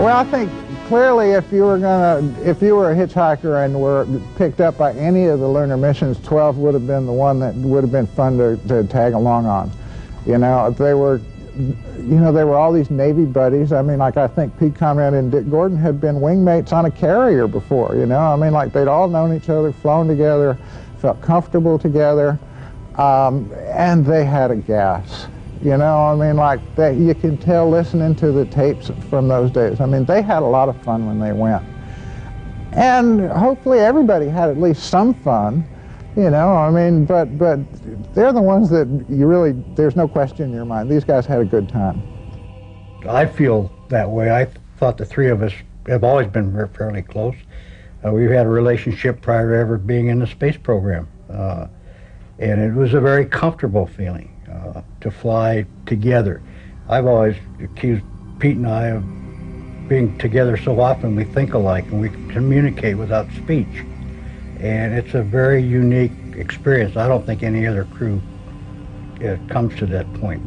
Well, I think clearly if you were gonna, if you were a hitchhiker and were picked up by any of the lunar missions, 12 would have been the one that would have been fun to, to tag along on. You know, they were, you know, they were all these Navy buddies. I mean, like I think Pete Conrad and Dick Gordon had been wingmates on a carrier before, you know. I mean, like they'd all known each other, flown together, felt comfortable together, um, and they had a gas. You know, I mean, like that you can tell listening to the tapes from those days. I mean, they had a lot of fun when they went. And hopefully everybody had at least some fun, you know, I mean, but, but they're the ones that you really, there's no question in your mind. These guys had a good time. I feel that way. I thought the three of us have always been fairly close. Uh, we've had a relationship prior to ever being in the space program. Uh, and it was a very comfortable feeling to fly together. I've always accused Pete and I of being together so often we think alike and we communicate without speech. And it's a very unique experience. I don't think any other crew uh, comes to that point.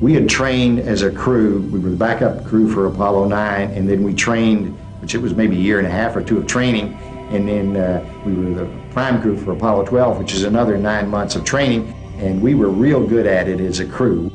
We had trained as a crew. We were the backup crew for Apollo 9, and then we trained, which it was maybe a year and a half or two of training, and then uh, we were the prime crew for Apollo 12, which is another nine months of training, and we were real good at it as a crew.